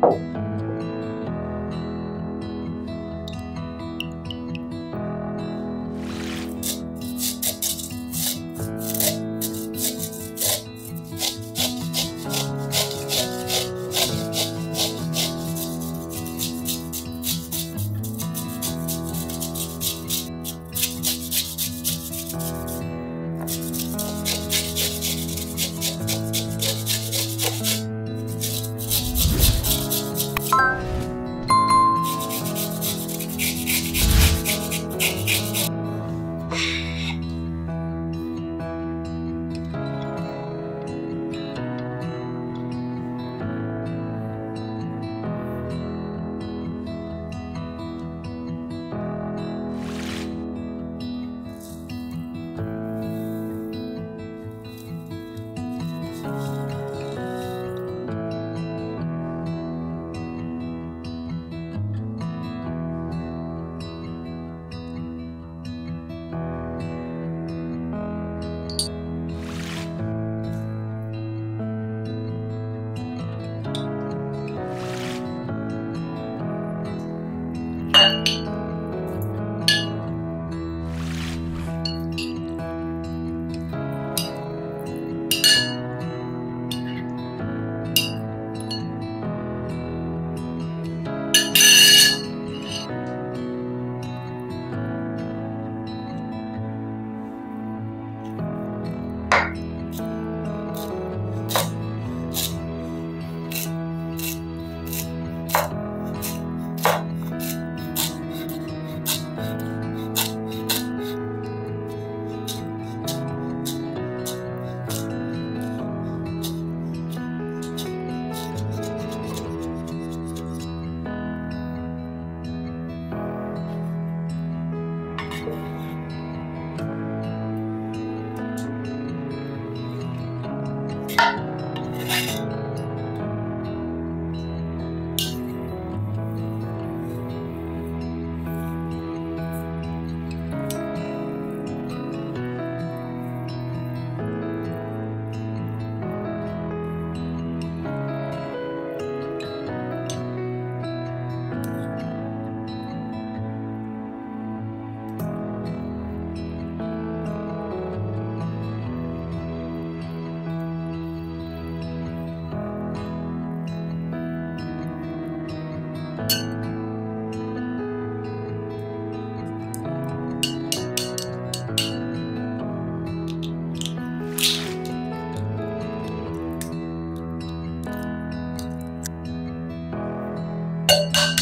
Oh. 了。Bye.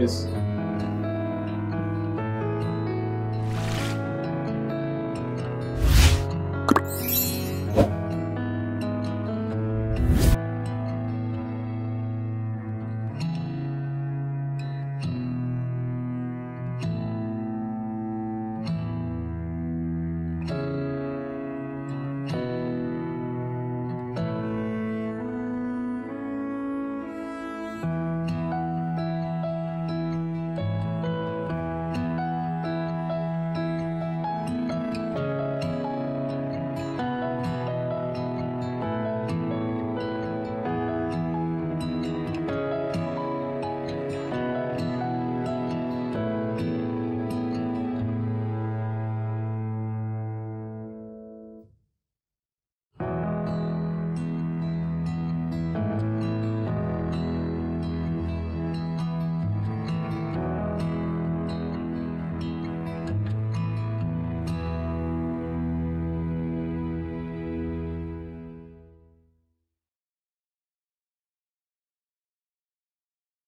Isso.